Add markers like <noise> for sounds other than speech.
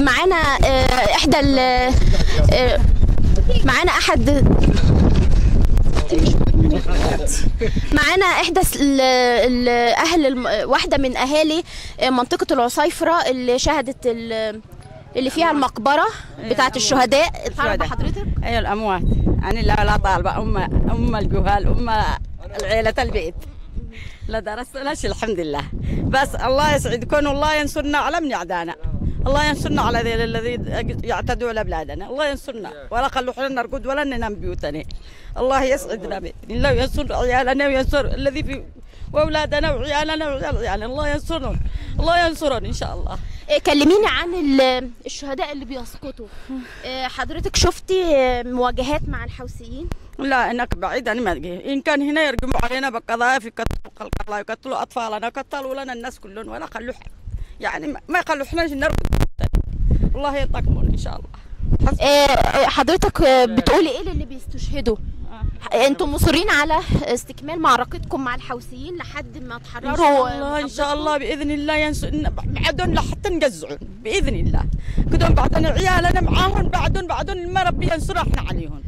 معانا آه، إحدى آه، معانا أحد. معانا إحدى ال- ال- أهل الم- واحدة من أهالي منطقة العصيفرة اللي شهدت ال- اللي فيها المقبرة بتاعه الشهداء. تعرف. حضرتك؟ أيوه الأموات. أنا لا لا طالبة. أم أم الجهال أم العيله البيت. لا درست ولا شيء الحمد لله. بس الله يسعدكم والله ينصرنا على من يعدانا. الله ينصرنا على ذي الذي يعتدوا على بلادنا الله ينصرنا. ولا خلوا حنا نرقد ولا ننام بيوتنا. الله يسعدنا الله وينصر عيالنا وينصر الذي في وأولادنا وعيالنا وعيال عيالنا الله ينصرهم. الله ينصرهم إن شاء الله. آه، كلميني عن ال- الشهداء اللي بيسقطوا. <laughs> آه، حضرتك شفتي مواجهات مع الحوثيين؟ لا انك بعيد أنا ما. إن كان هنا يرجموا علينا بقذائف يقتلوا خلق الله يقتلوا اطفالنا قتلوا لنا الناس كلهم. ولا خلوا يعني ما- ما يخلوا إحنا نرقد. الله ينتقمون إن شاء الله. آه، آه، حضرتك آه، بتقولي إيه للي بيستشهدوا أنتم مصرين على استكمال معركتكم مع الحوثيين لحد ما إن تحرروا شاء الله إن شاء الله بإذن الله ينسوا بعدهم لحتى نقزعون بإذن الله. كدهم بعدهم عيالنا معاهم بعدهم بعدهم ما ربي ينصر إحنا عليهم.